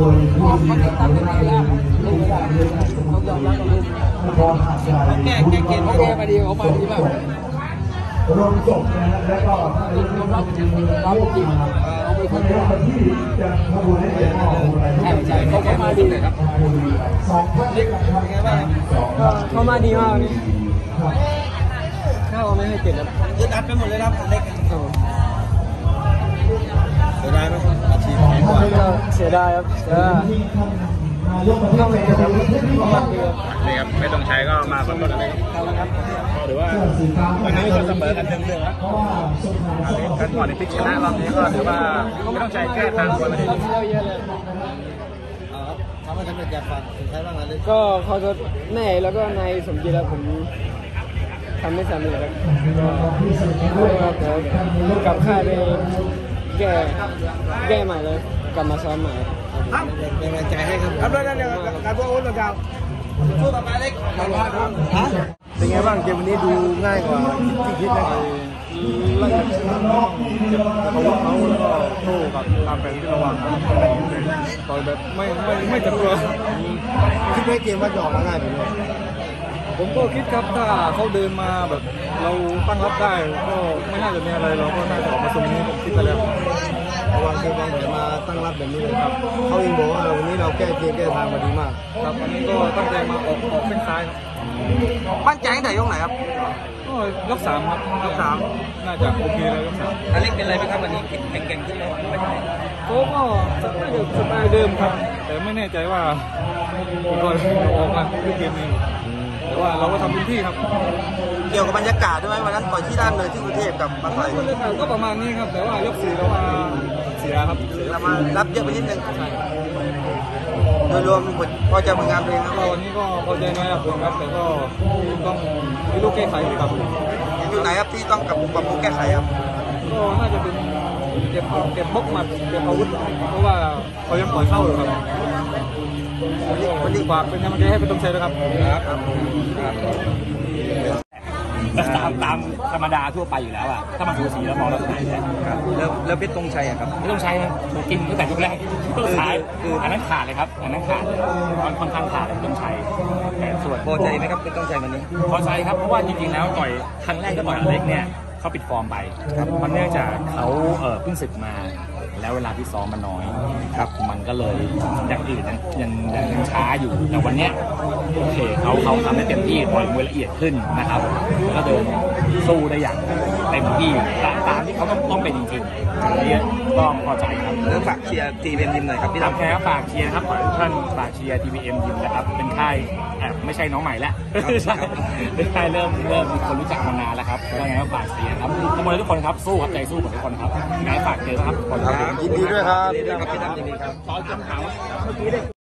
เขาติดตามกันดีแล้ลูกไม่ได้ต้องมรับกับลูกเขาแก้แก้เกมเขาแก้มาดีเขามาดีมากรวมจบนะฮะแล้วก็ถ้าเรื่องยอมรับจริงรับจริงเขาเป็นคนที่ที่จะขบวนให้เป็นข้อมูลอะไรใช่เขาแก้มาดีเลยครับสองท่านเล็กเป็นไงบ้างเขามาดีมากวันนี้ถ้าเราไม่ให้เจ็บแล้วยึดอัดไปหมดเลยครับเล็ก ก็เสียดายครับแต่ว่าต้องเป็นครับต้องมันดีครับนี่ครับไม่ต้องใช้ก็มาคนต้นเลยเอาละครับก็ถือว่าวันนี้ก็เสมอกันเรื่องๆแล้วการก่อนในพลิกชนะรอบนี้ก็ถือว่าไม่ต้องใช้แก้ทางคนเลยเราเที่ยวเยอะเลยเอาครับทำให้สำเร็จอยากฝากถึงใครบ้างอะเล็กก็ขอโทษแม่แล้วก็นายสมจิตแล้วผมทำไม่สำเร็จครับก็ครับเดี๋ยวกลับค่ายไปแก้แก้ใหม่เลย กลับมาซ้อมใหม่ครับเป็นกำลังใจให้ครับครับแล้วนั่นเดี๋ยวการพวกอุ้นนะครับสู้ต่อไปเล็กฮะเป็นไงบ้างเกมวันนี้ดูง่ายกว่าที่คิดนะไล่จากชนะน้องเก็บอาวุธเขาแล้วก็โต้กับตามแผนที่เราวางต่อยแบบไม่ไม่ไม่จะกลัวคิดว่าเกมว่าจะออกมาง่ายแบบนี้ผมก็คิดครับถ้าเขาเดินมาแบบ เราตั้งรับได้ก็ไม่น่าจะมีอะไรเราก็น่าจะออกมาตรงนี้ผมคิดไปแล้ว เพราะว่าเกมวางแผนมาตั้งรับแบบนี้เลยครับเขาเองบอกว่าวันนี้เราแก้เกมแก้ทางมาดีมาก ครับวันนี้ก็ตั้งใจมาออกออกเป็นซ้ายครับมั่นใจตั้งแต่ยกไหนครับก็ยกสามครับยกสามน่าจะโอเคแล้วยกสามอเล็กเป็นไรไหมครับวันนี้แข็งแกร่งขึ้นไหมโค้ก็สไตล์เดิมสไตล์เดิมครับ แต่ไม่แน่ใจว่าก็ออกมาคือเกมนี้แต่ว่าเราก็ทำเต็มที่ครับ เกี่ยวกับบรรยากาศด้วยไหมวันนั้นต่อยที่ด้านเลยที่กรุงเทพกับมาต่อยก็เลยก็ประมาณนี้ครับ แต่ว่ายกสี่เรามาเสียครับเสียเรามารับเยอะไปนิดนึงโดยรวมพอใจผลงานตัวเองครับก็วันนี้ก็พอใจน้อยครับผมครับแต่ก็ต้องมีลูกแก้ไขอีกครับอยู่ไหนครับที่ต้องกับปรับปรุงแก้ไขครับก็น่าจะเป็นเก็บเก็บบล็อกหมัดเก็บอาวุธเพราะว่าเขายังปล่อยเข้าอยู่ครับวันนี้ฝากเป็นกำลังใจให้เป็นต้นชัยนะครับ ตามตามธรรมดาทั่วไปอยู่แล้วอะถ้ามันสูสีแล้วมองแล้วไหนเนี่ยแล้วแล้วเพชรตรงชัยอะครับไม่ต้องใช้ครับถูกกินตั้งแต่ยุคแรกยุคสุดท้ายอันนั้นขาดเลยครับอันนั้นขาดเลยค่อนข้างขาดเลยต้องใช้แต่ส่วนพอใจไหมครับเพชรตรงชัยวันนี้พอใจครับเพราะว่าจริงๆแล้วต่อยครั้งแรกก็ต่อยอเล็กเนี่ยเขาปิดฟอร์มไปเพราะเนื่องจากเขาเออเพิ่งศึกมา แล้วเวลาที่ซ้อมมันน้อยครับมันก็เลยอย่างอื่นยังยังยังยังช้าอยู่แต่วันเนี้ยโอเคเขาเขาทำได้เต็มที่ปล่อยมวยละเอียดขึ้นนะครับแล้วก็เดินสู้ได้อย่างเต็มที่ตามตามที่เขาต้องต้องเป็นจริงๆอันนี้ก็พอใจครับแล้วฝากเชียร์ทีมเอ็มยิมหน่อยครับพี่ทาดำแค่ฝากเชียร์นะครับขอให้ทุกท่านฝากเชียร์ TVM ยิมนะครับเป็นค่ายแอบไม่ใช่น้องใหม่แล้วใช่เป็นค่ายเริ่มเริ่มมีคนรู้จักมานานแล้วครับก็ไงก็ฝากเชียร์ครับทุกคนทุกคนครับสู้ครับใจสู้กับทุกคนครับไงฝากเจอครับขอบคุณครับยินดีด้วยครับ ยินดีด้วยครับพี่ดำยินดีครับ